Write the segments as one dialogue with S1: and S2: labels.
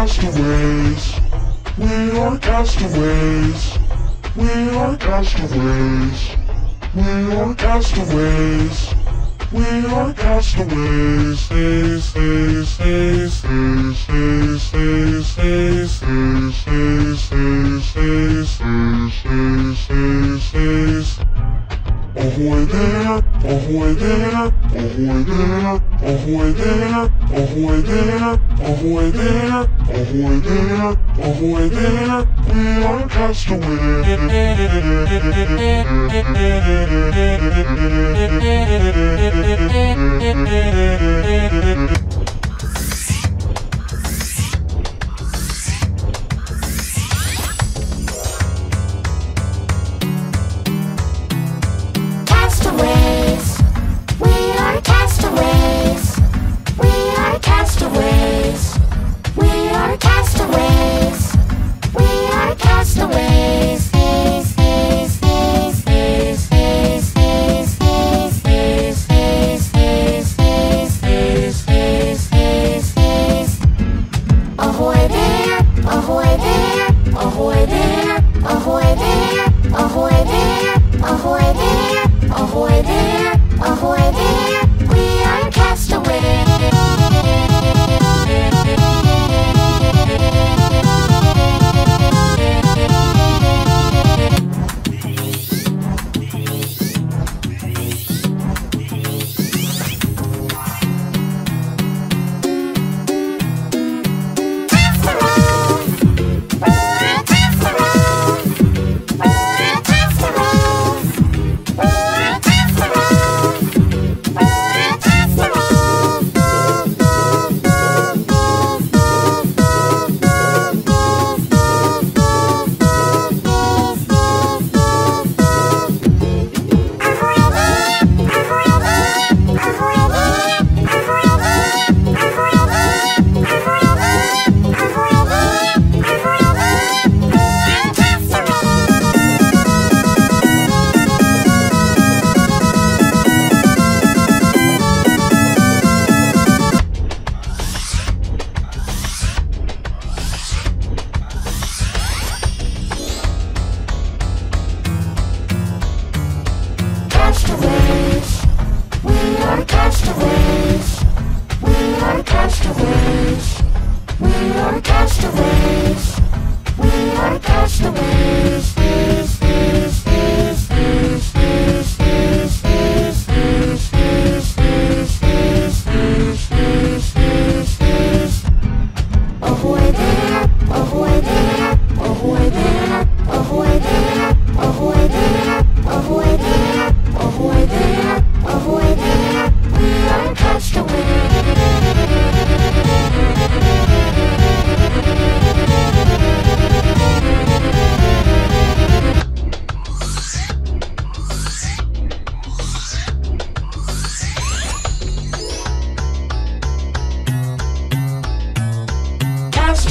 S1: castaways. We are castaways. We are castaways. We are castaways. We are castaways. Stay, stay, stay. Ahoy there, ahoy there, ahoy there, we are castaways.
S2: ahoy there, ahoy there, ahoy there, ahoy there, ahoy there, we are castaways.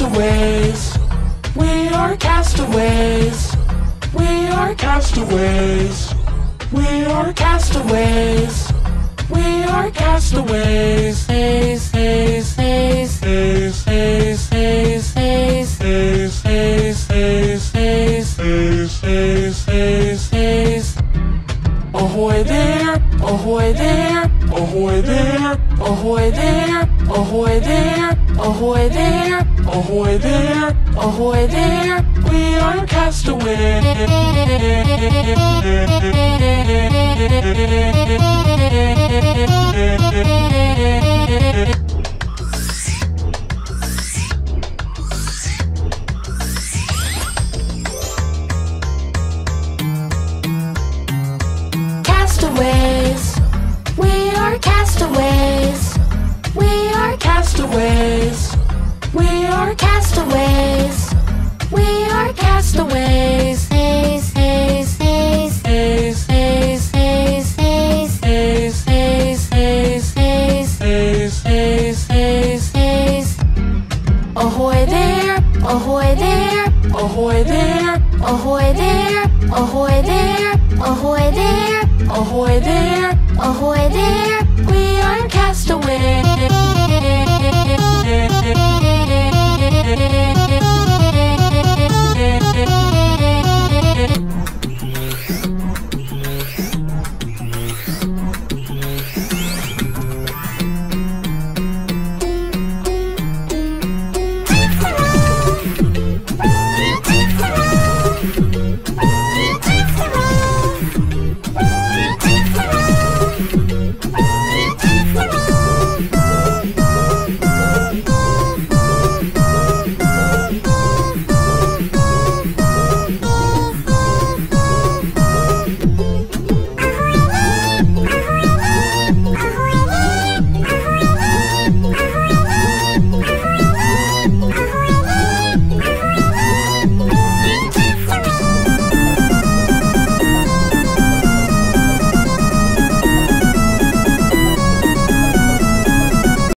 S1: castaways. We are castaways. We are castaways. We are castaways. We are castaways. Ace, ace, ace, ace, ace, ace, ace. Ahoy there, we are castaways. Ahoy there,
S2: ahoy there,
S1: ahoy there, we are castaways.